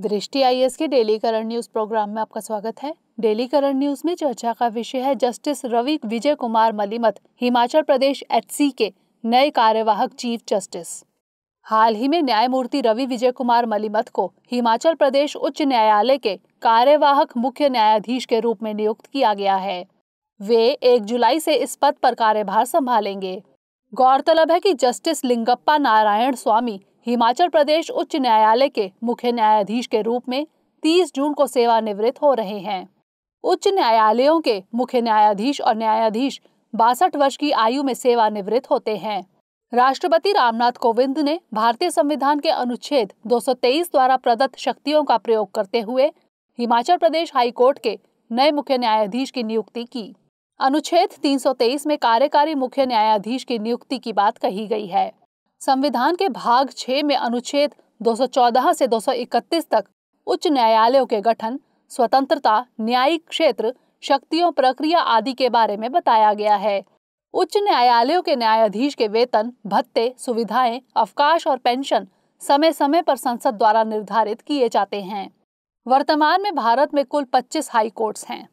दृष्टि आई के daily current news programme में आपका स्वागत है। डेली करंट न्यूज़ में चर्चा का विषय है जस्टिस रवि विजय कुमार मलिमत हिमाचल प्रदेश एचसी के नए कार्यवाहक चीफ जस्टिस। हाल ही में न्यायमूर्ति रवि विजय कुमार मलिमत को हिमाचल प्रदेश उच्च न्यायालय के कार्यवाहक मुख्य न्यायाधीश के रूप में नियुक्त किया गया है। वे एक जुलाई से इस पद पर कार्यभार संभालेंगे। गौरतलब है कि जस्टिस लिंगप्पा नारायण स्वामी हिमाचल प्रदेश उच्च न्यायालय के मुख्य न्यायाधीश के रूप में 30 जून को सेवानिवृत्त हो रहे हैं। उच्च न्यायालयों के मुख्य न्यायाधीश और न्यायाधीश बासठ वर्ष की आयु में सेवानिवृत्त होते हैं। राष्ट्रपति रामनाथ कोविंद ने भारतीय संविधान के अनुच्छेद 223 द्वारा प्रदत्त शक्तियों का प्रयोग करते हुए हिमाचल प्रदेश हाईकोर्ट के नए मुख्य न्यायाधीश की नियुक्ति की। अनुच्छेद 323 में कार्यकारी मुख्य न्यायाधीश की नियुक्ति की बात कही गई है। संविधान के भाग छह में अनुच्छेद 214 से 231 तक उच्च न्यायालयों के गठन, स्वतंत्रता, न्यायिक क्षेत्र, शक्तियों, प्रक्रिया आदि के बारे में बताया गया है। उच्च न्यायालयों के न्यायाधीश के वेतन, भत्ते, सुविधाएँ, अवकाश और पेंशन समय समय पर संसद द्वारा निर्धारित किए जाते हैं। वर्तमान में भारत में कुल 25 हाई कोर्ट्स हैं।